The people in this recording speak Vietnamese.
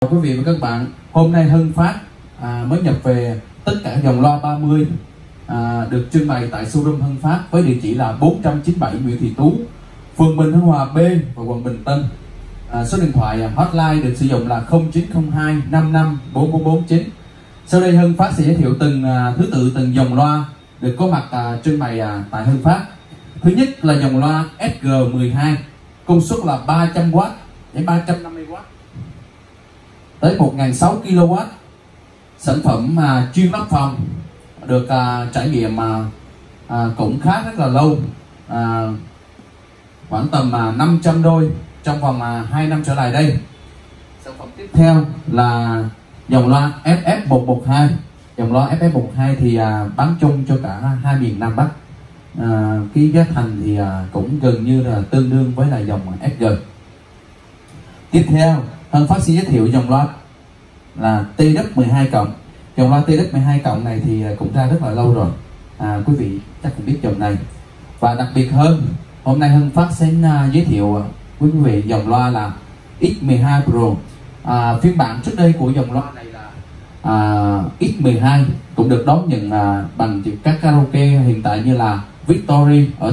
quý vị và các bạn hôm nay Hưng Phát à, mới nhập về tất cả dòng loa 30 à, được trưng bày tại showroom Hưng Phát với địa chỉ là 497 Nguyễn Thị Tú phường Bình Hưng Hòa B và quận Bình Tân. À, số điện thoại à, hotline được sử dụng là 0902 55 4449 sau đây Hưng Phát sẽ giới thiệu từng à, thứ tự từng dòng loa được có mặt à, trưng bày à, tại Hưng Phát. Thứ nhất là dòng loa SG12 công suất là 300W đến 350 tới 1.600 kW sản phẩm mà chuyên lắp phòng được à, trải nghiệm mà à, cũng khá rất là lâu à, khoảng tầm à, 500 đôi trong vòng à, 2 năm trở lại đây. Sản phẩm tiếp theo là dòng loa FF112 dòng loa FF112 thì à, bán chung cho cả hai miền Nam Bắc. À, cái giá thành thì à, cũng gần như là tương đương với là dòng FG. tiếp theo Hân Phát xin giới thiệu dòng loa là TW12 cộng. Dòng loa TW12 cộng này thì à, cũng ra rất là lâu rồi. À, quý vị chắc cũng biết dòng này. Và đặc biệt hơn hôm nay Hân Phát sẽ à, giới thiệu à, quý vị dòng loa là X12 Pro. À, phiên bản trước đây của dòng loa này là à, X12 cũng được đón nhận à, bằng các karaoke hiện tại như là Victory ở